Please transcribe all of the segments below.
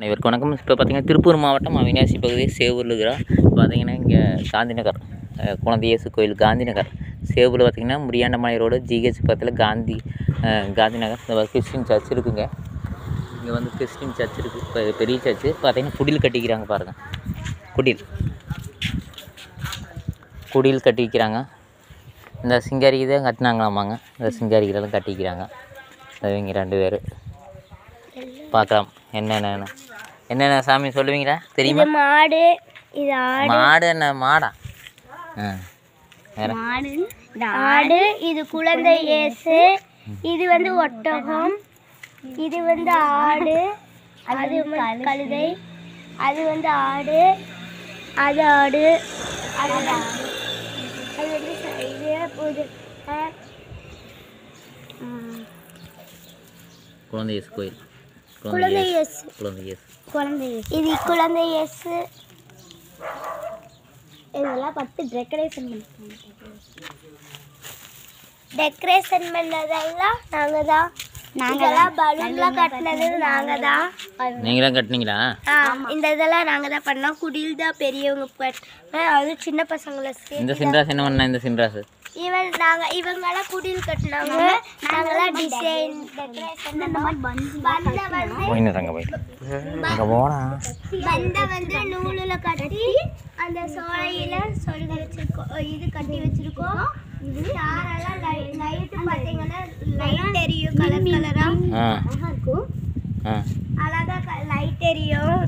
அனைவருக்கும் வணக்கம். இப்போ பார்த்தீங்கன்னா திருப்பூர் மாவட்டம் அவினாசி பகுதி சேவூரில் இருக்கிறோம். பார்த்தீங்கன்னா இங்கே காந்தி நகர் குழந்தை இயேசு கோயில் காந்தி நகர். சேவூரில் பார்த்தீங்கன்னா முரியாண்டமலை ரோடு ஜிஹெச் பக்கத்தில் காந்தி காந்தி நகர். இந்த கிறிஸ்டின் சர்ச் இருக்குங்க. இங்கே வந்து கிறிஸ்டின் சர்ச் இருக்குது இப்போ பெரிய சர்ச்சு பார்த்தீங்கன்னா குடில் கட்டிக்கிறாங்க பாருங்கள் குடில். குடில் கட்டிக்கிறாங்க. இந்த சிங்காரிக்கு தான் கட்டினாங்களாமாங்க. இந்த சிங்காரிகளெல்லாம் கட்டிக்கிறாங்க. இவங்க ரெண்டு பேர். பார்க்கலாம். என்னென்ன என்னென்ன சாமி சொல்லுவீங்களா? தெரியுமா? இது மாடு இது ஆடு. மாடு என்ன மாடா? ஆடு இது குழந்தை இயேசு இது வந்து ஒட்டகம் இது வந்து ஆடு அது கழுதை அது வந்து ஆடு அது ஆடு அது வந்து இது ம், குழந்தை கோயில். குழந்தை குழந்தை இயேசு. இயேசு குழந்தை இயேசு குழந்தை இயேசு. இது குழந்தை இயேசு. இதெல்லாம் பத்து டெக்கரேஷன் டெக்கரேஷன் பண்ணதெல்லாம் நாங்கள் தான் நாங்களாம் பலூன்லாம் கட்டினது நாங்கள் தான் நீங்களாம் கட்டினீங்களா? ஆ, இந்த இதெல்லாம் நாங்கள் தான் பண்ணோம் குடில் தான் பெரியவங்க அது சின்ன பசங்களை இந்த சின்ராஸ் என்ன பண்ணா இந்த சின்ராஸ் இவன் நாங்க இவங்கெல்லாம் குடில் கட்டினாங்க நாங்கெல்லாம் டிசைன் டெக்கரேஷன் அந்த மாதிரி பந்த வந்து போயின்னு போய். அங்கே போனா பந்த வந்து நூலுல கட்டி அந்த சோலையில சொருக வச்சிருக்கோம் இது கட்டி வச்சிருக்கோம். யாரெல்லாம் லைட் பார்த்தீங்கன்னா லைட் எரியும் கலர் கலரா இருக்கும். ஆ. அழகா லைட் எரியும்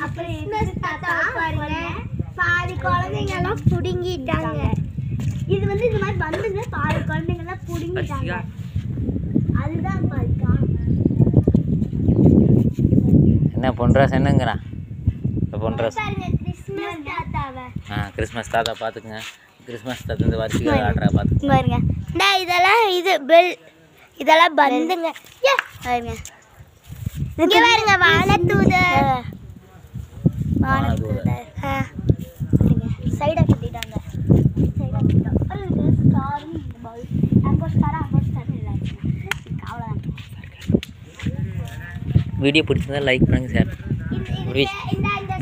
அப்புறம் கிறிஸ்மஸ் தாத்தா பாருங்க. பாதி குழந்தைங்க எல்லாம் புடுங்கிட்டாங்க. இது வந்து இந்த மாதிரி வந்துங்க பாதி குழந்தைங்க எல்லாம் புடுங்கிட்டாங்க அதுதான். என்ன பொன்ராஸ் என்னங்கிறான் பொன்ராஸ் பாருங்க கிறிஸ்மஸ் தாத்தாவை. ஆ கிறிஸ்மஸ் தாத்தா பார்த்துக்குங்க. கிறிஸ்மஸ் தாத்தா இந்த வரிசைக்கு ஆடுறா பார்த்து இங்க பாருங்க. இந்த இதெல்லாம் இது பெல் இதெல்லாம் பந்துங்க ஏ, பாருங்க. இங்க பாருங்க வானத்தூதர். வானத்தூதர் வீடியோ பிடிச்சிருந்தா லைக் பண்ணுங்க சார்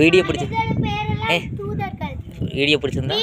வீடியோ பிடிச்சி. தூதர்கள் வீடியோ பிடிச்சிருந்தா